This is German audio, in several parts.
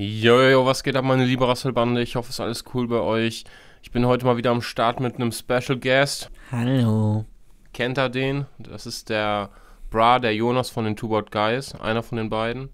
Jojo, was geht ab, meine liebe Rasselbande? Ich hoffe, es ist alles cool bei euch. Ich bin heute mal wieder am Start mit einem Special Guest. Hallo. Kennt er den? Das ist der Bra, der Jonas von den Board Guys, einer von den beiden.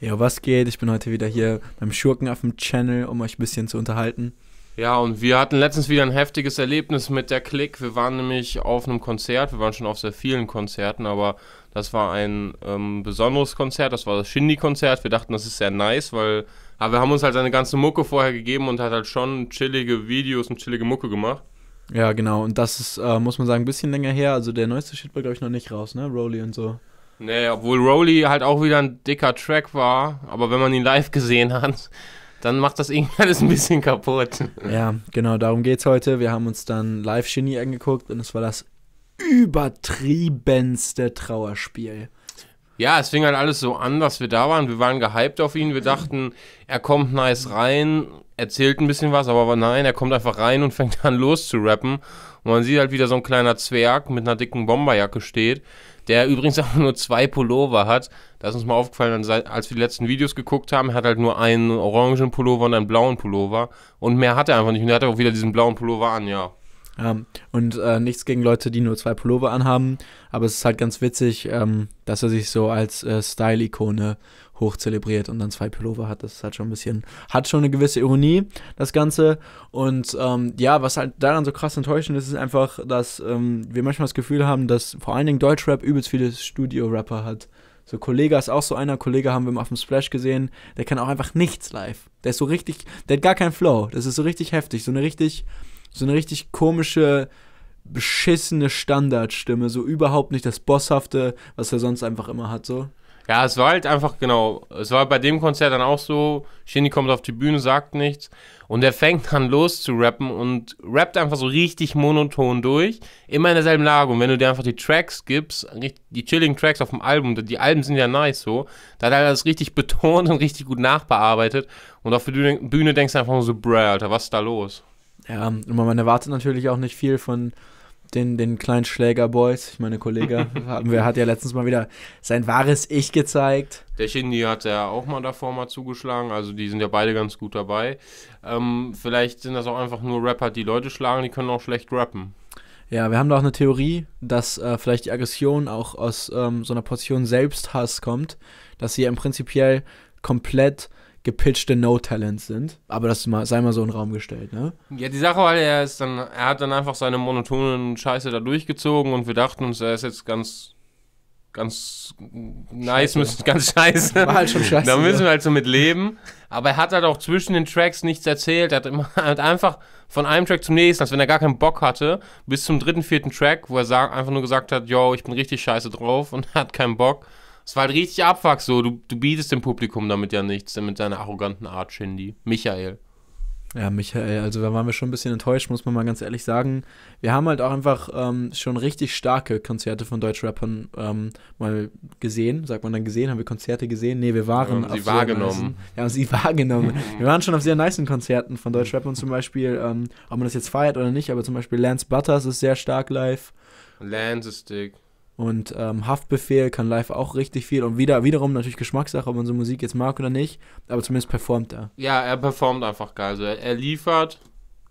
Ja, was geht? Ich bin heute wieder hier beim Schurkenaffen-Channel, um euch ein bisschen zu unterhalten. Ja, und wir hatten letztens wieder ein heftiges Erlebnis mit der Click. Wir waren nämlich auf einem Konzert. Wir waren schon auf sehr vielen Konzerten, aber das war ein ähm, besonderes Konzert. Das war das Shindy-Konzert. Wir dachten, das ist sehr nice, weil aber wir haben uns halt seine ganze Mucke vorher gegeben und hat halt schon chillige Videos und chillige Mucke gemacht. Ja, genau. Und das ist, äh, muss man sagen, ein bisschen länger her. Also der neueste Shit war, glaube ich, noch nicht raus, ne? Rolly und so. Nee, obwohl Rolly halt auch wieder ein dicker Track war. Aber wenn man ihn live gesehen hat, dann macht das irgendwie alles ein bisschen kaputt. Ja, genau, darum geht's heute. Wir haben uns dann live Shinny angeguckt und es war das übertriebenste Trauerspiel. Ja, es fing halt alles so an, dass wir da waren. Wir waren gehypt auf ihn. Wir dachten, er kommt nice rein, erzählt ein bisschen was, aber nein, er kommt einfach rein und fängt an los zu rappen. Und man sieht halt wieder so ein kleiner Zwerg mit einer dicken Bomberjacke steht, der übrigens auch nur zwei Pullover hat. Da ist uns mal aufgefallen, als wir die letzten Videos geguckt haben, er hat halt nur einen orangen Pullover und einen blauen Pullover. Und mehr hat er einfach nicht. Und er hat auch wieder diesen blauen Pullover an, ja. Ähm, und äh, nichts gegen Leute, die nur zwei Pullover anhaben, aber es ist halt ganz witzig, ähm, dass er sich so als äh, Style-Ikone hochzelebriert und dann zwei Pullover hat. Das ist halt schon ein bisschen, hat schon eine gewisse Ironie, das Ganze. Und ähm, ja, was halt daran so krass enttäuschend ist, ist einfach, dass ähm, wir manchmal das Gefühl haben, dass vor allen Dingen Deutschrap übelst viele Studio-Rapper hat. So, Kollege ist auch so einer. Kollege haben wir mal auf dem Splash gesehen. Der kann auch einfach nichts live. Der ist so richtig, der hat gar keinen Flow. Das ist so richtig heftig. So eine richtig, so eine richtig komische, beschissene Standardstimme, so überhaupt nicht das Bosshafte, was er sonst einfach immer hat, so. Ja, es war halt einfach, genau, es war bei dem Konzert dann auch so, Shindy kommt auf die Bühne, sagt nichts und er fängt dann los zu rappen und rappt einfach so richtig monoton durch, immer in derselben Lage und wenn du dir einfach die Tracks gibst, die chilligen Tracks auf dem Album, die Alben sind ja nice so, da hat er das richtig betont und richtig gut nachbearbeitet und auf der Bühne denkst du einfach so, bruh, Alter, was ist da los? Ja, und man erwartet natürlich auch nicht viel von den, den kleinen Schläger-Boys. Ich meine, Kollege wir, hat ja letztens mal wieder sein wahres Ich gezeigt. Der Shindy hat ja auch mal davor mal zugeschlagen, also die sind ja beide ganz gut dabei. Ähm, vielleicht sind das auch einfach nur Rapper, die Leute schlagen, die können auch schlecht rappen. Ja, wir haben da auch eine Theorie, dass äh, vielleicht die Aggression auch aus ähm, so einer Portion Selbsthass kommt, dass sie ja im Prinzipiell komplett gepitchte No-Talents sind. Aber das mal, sei mal so in den Raum gestellt, ne? Ja, die Sache war, er ist dann, er hat dann einfach seine monotonen Scheiße da durchgezogen und wir dachten uns, er ist jetzt ganz ganz nice, müssen, ganz scheiße. War halt schon scheiße. Da müssen wir halt so mit leben. Aber er hat halt auch zwischen den Tracks nichts erzählt. Er hat, immer, hat einfach von einem Track zum nächsten, als wenn er gar keinen Bock hatte, bis zum dritten, vierten Track, wo er einfach nur gesagt hat, yo, ich bin richtig scheiße drauf und hat keinen Bock. Es war halt richtig Abfuck so. Du, du bietest dem Publikum damit ja nichts, mit deiner arroganten Art, Shindy. Michael. Ja, Michael, also da waren wir schon ein bisschen enttäuscht, muss man mal ganz ehrlich sagen. Wir haben halt auch einfach ähm, schon richtig starke Konzerte von Deutschrappern ähm, mal gesehen. Sagt man dann gesehen? Haben wir Konzerte gesehen? Nee, wir waren auf sie wahrgenommen. Wir haben sie wahrgenommen. wir waren schon auf sehr nice Konzerten von Deutschrappern zum Beispiel, ähm, ob man das jetzt feiert oder nicht, aber zum Beispiel Lance Butters ist sehr stark live. Lance ist dick. Und ähm, Haftbefehl kann live auch richtig viel. Und wieder, wiederum natürlich Geschmackssache, ob man so Musik jetzt mag oder nicht. Aber zumindest performt er. Ja, er performt einfach geil. Also er, er liefert,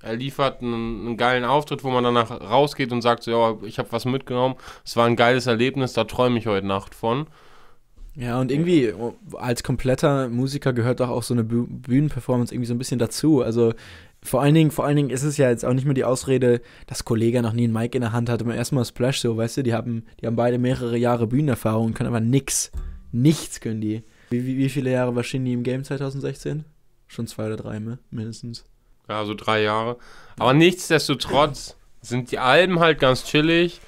er liefert einen, einen, geilen Auftritt, wo man danach rausgeht und sagt so, ja, ich habe was mitgenommen. Es war ein geiles Erlebnis, da träume ich heute Nacht von. Ja, und irgendwie als kompletter Musiker gehört doch auch so eine Bühnenperformance irgendwie so ein bisschen dazu. Also vor allen Dingen, vor allen Dingen ist es ja jetzt auch nicht mehr die Ausrede, dass Kollege noch nie einen Mic in der Hand hatte. Beim ersten Mal Splash so, weißt du, die haben, die haben beide mehrere Jahre Bühnenerfahrung und können aber nix. Nichts können die. Wie, wie, wie viele Jahre war Shindy im Game 2016? Schon zwei oder drei, ne? mindestens. Ja, so drei Jahre. Aber nichtsdestotrotz sind die Alben halt ganz chillig.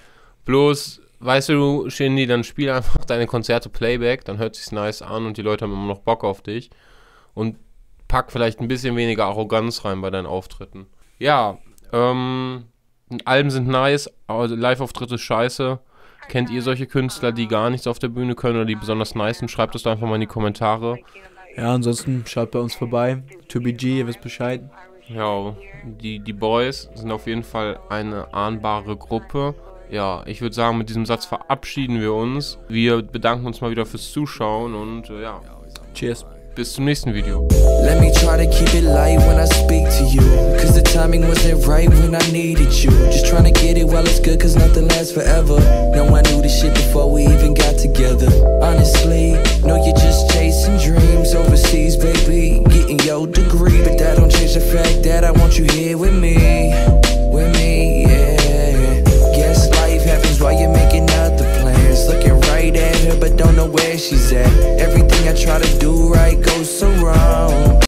Bloß, weißt du, Shindy, dann spiel einfach deine Konzerte Playback, dann hört sich's nice an und die Leute haben immer noch Bock auf dich. Und pack vielleicht ein bisschen weniger Arroganz rein bei deinen Auftritten. Ja, ähm, Alben sind nice, Live-Auftritte scheiße. Kennt ihr solche Künstler, die gar nichts auf der Bühne können oder die besonders nice sind? Schreibt es doch einfach mal in die Kommentare. Ja, ansonsten schaut bei uns vorbei. 2BG, ihr wisst Bescheid. Ja, die, die Boys sind auf jeden Fall eine ahnbare Gruppe. Ja, ich würde sagen, mit diesem Satz verabschieden wir uns. Wir bedanken uns mal wieder fürs Zuschauen und äh, ja. Cheers. Bis zum nächsten Video. Let me try to keep it light when I speak to you. Cause the timing wasn't right when I needed you. Just trying to get it while it's good, cause nothing lasts forever. No, I knew this shit before we even